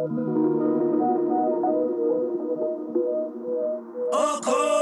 Oh, cool.